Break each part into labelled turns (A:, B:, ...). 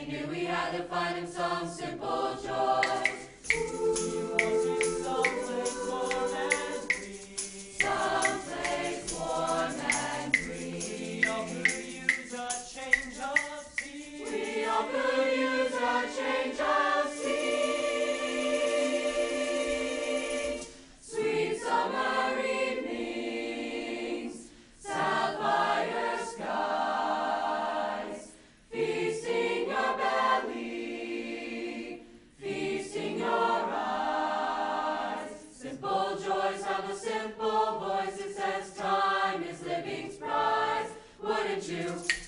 A: we knew we had to find him some simple joy. Someplace warm and free.
B: We all could use a change of
A: you.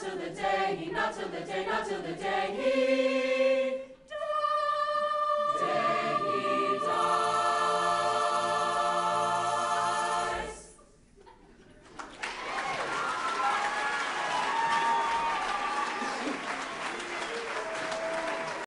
A: not till the day, not till the day, not till the day he